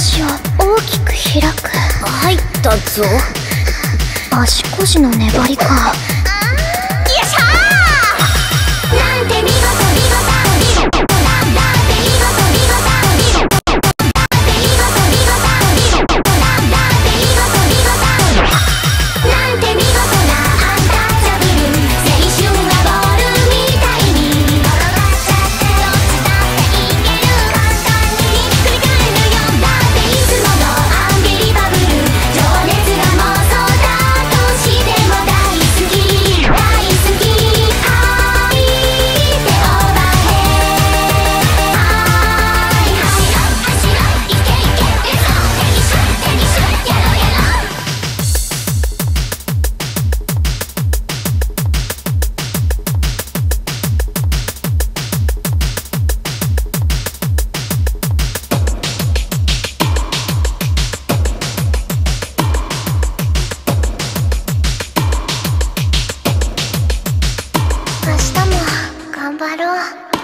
足を大きく開く。入ったぞ。足腰の粘りか。張ろう。